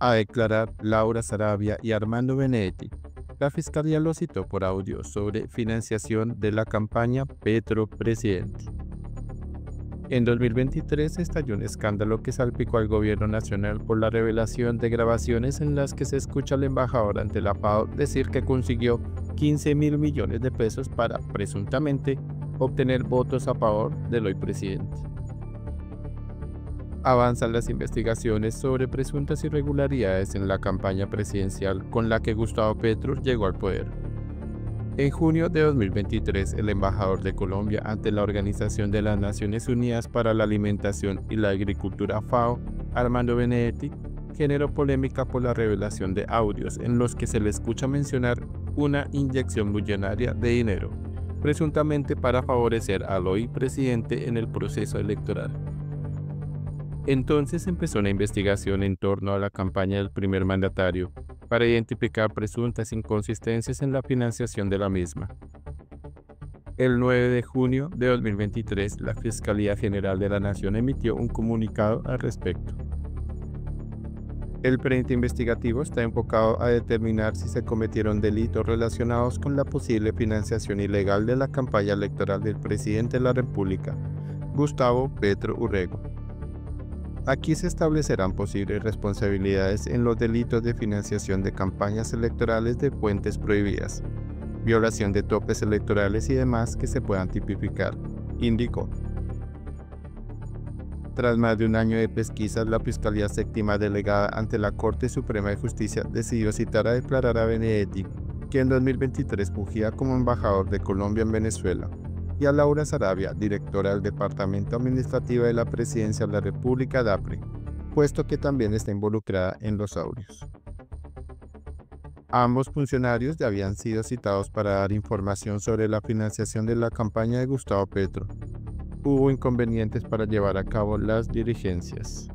a declarar Laura Sarabia y Armando Benedetti. La fiscalía lo citó por audio sobre financiación de la campaña Petro Presidente. En 2023 estalló un escándalo que salpicó al gobierno nacional por la revelación de grabaciones en las que se escucha al embajador ante la FAO decir que consiguió 15 mil millones de pesos para, presuntamente, obtener votos a favor del hoy presidente avanzan las investigaciones sobre presuntas irregularidades en la campaña presidencial con la que Gustavo Petro llegó al poder. En junio de 2023, el embajador de Colombia ante la Organización de las Naciones Unidas para la Alimentación y la Agricultura FAO, Armando Benedetti, generó polémica por la revelación de audios en los que se le escucha mencionar una inyección millonaria de dinero, presuntamente para favorecer al hoy presidente en el proceso electoral. Entonces empezó una investigación en torno a la campaña del primer mandatario para identificar presuntas inconsistencias en la financiación de la misma. El 9 de junio de 2023, la Fiscalía General de la Nación emitió un comunicado al respecto. El frente investigativo está enfocado a determinar si se cometieron delitos relacionados con la posible financiación ilegal de la campaña electoral del presidente de la República, Gustavo Petro Urrego. Aquí se establecerán posibles responsabilidades en los delitos de financiación de campañas electorales de fuentes prohibidas, violación de topes electorales y demás que se puedan tipificar, indicó. Tras más de un año de pesquisas, la Fiscalía Séptima Delegada ante la Corte Suprema de Justicia decidió citar a declarar a Benedetti, que en 2023 fugía como embajador de Colombia en Venezuela, y a Laura Sarabia, directora del Departamento Administrativo de la Presidencia de la República DAPRE, puesto que también está involucrada en los audios. Ambos funcionarios ya habían sido citados para dar información sobre la financiación de la campaña de Gustavo Petro. Hubo inconvenientes para llevar a cabo las dirigencias.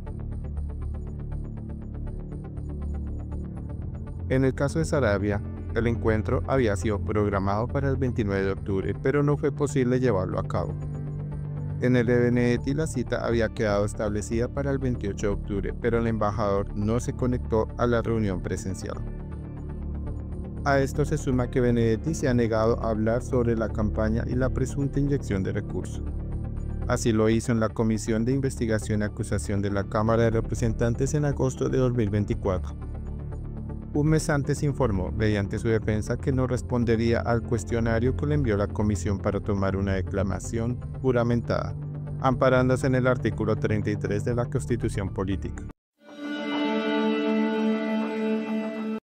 En el caso de Sarabia, el encuentro había sido programado para el 29 de octubre, pero no fue posible llevarlo a cabo. En el de Benedetti la cita había quedado establecida para el 28 de octubre, pero el embajador no se conectó a la reunión presencial. A esto se suma que Benedetti se ha negado a hablar sobre la campaña y la presunta inyección de recursos. Así lo hizo en la Comisión de Investigación y Acusación de la Cámara de Representantes en agosto de 2024 un mes antes informó, mediante su defensa, que no respondería al cuestionario que le envió la comisión para tomar una declamación juramentada, amparándose en el artículo 33 de la Constitución Política.